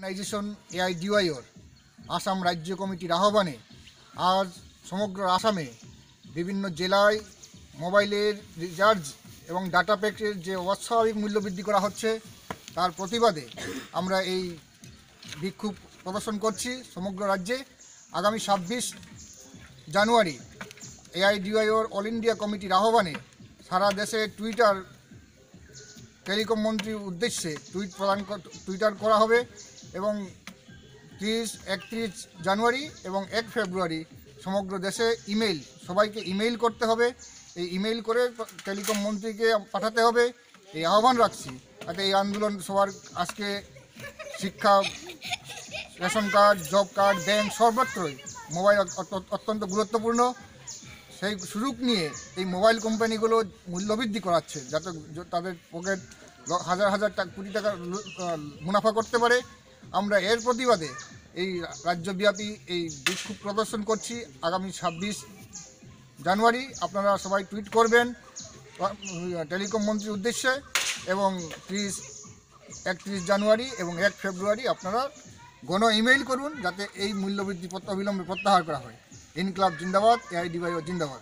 Organisation এআইডিওয়াইওর Assam রাজ্য কমিটির আহ্বানে আজ সমগ্র আসামে বিভিন্ন জেলায় মোবাইলের রিচার্জ এবং ডাটা প্যাকের যে অস্বাভাবিক মূল্য বৃদ্ধি করা হচ্ছে, তার প্রতিবাদে আমরা এই বিক্ষোভ প্রদর্শন করছি সমগ্র রাজ্যে। আগামী ছাব্বিশ জানুয়ারি এআইডিওয়াইওর অল ইন্ডিয়া কমিটির আহ্বানে সারা দেশে টুইটার টেলিকম মন্ত্রীর উদ্দেশ্যে টুইট প্রদান টুইটার করা হবে। এবং তিরিশ, একত্রিশ জানুয়ারি এবং এক ফেব্রুয়ারি সমগ্র দেশে ইমেল সবাইকে ইমেইল করতে হবে। এই ইমেইল করে টেলিকম মন্ত্রীকে পাঠাতে হবে। এই আহ্বান রাখছি যাতে এই আন্দোলন সবার আজকে শিক্ষা, ration card, job card, bank সর্বত্রই মোবাইল অত- অত্যন্ত গুরুত্বপূর্ণ। সেই সুযোগ নিয়ে এই মোবাইল কোম্পানিগুলো মূল্যবৃদ্ধি করাচ্ছে যাতে তাদের পকেট হাজার হাজার কোটি টাকা মুনাফা করতে পারে। আমরা এর প্রতিবাদে এই রাজ্যব্যাপী এই বিক্ষোভ প্রদর্শন করছি আগামী ছাব্বিশ জানুয়ারি। আপনারা সবাই টুইট করবেন টেলিকম মন্ত্রীর উদ্দেশ্যে এবং ত্রিশ, একত্রিশ জানুয়ারি এবং এক ফেব্রুয়ারি আপনারা গণ ইমেইল করুন যাতে এই মূল্যবৃদ্ধি অবিলম্বে প্রত্যাহার করা হয়। ইনক্লাব জিন্দাবাদ এআইডিওয়াই জিন্দাবাদ।